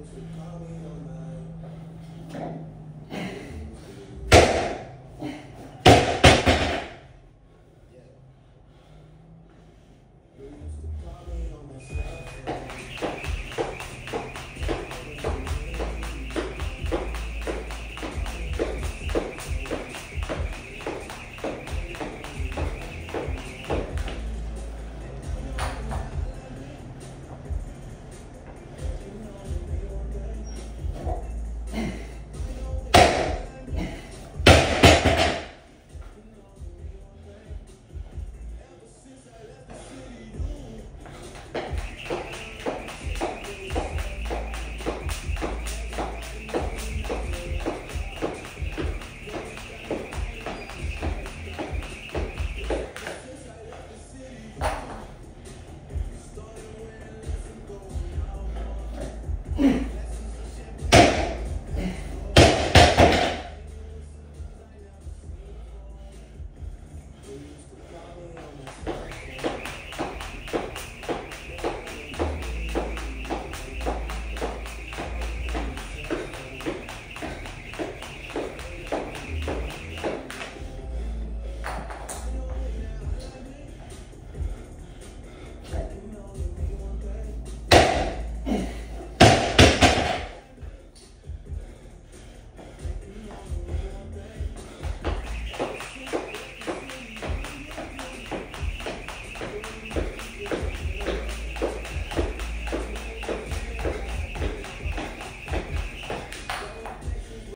beautiful color.